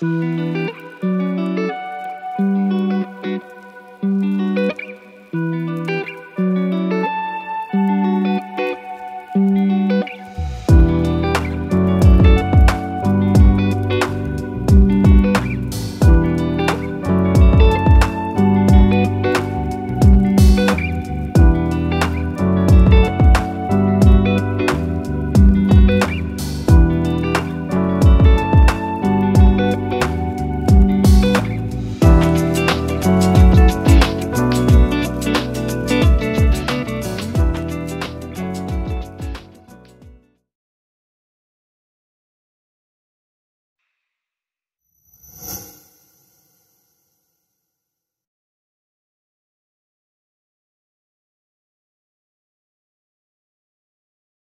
Música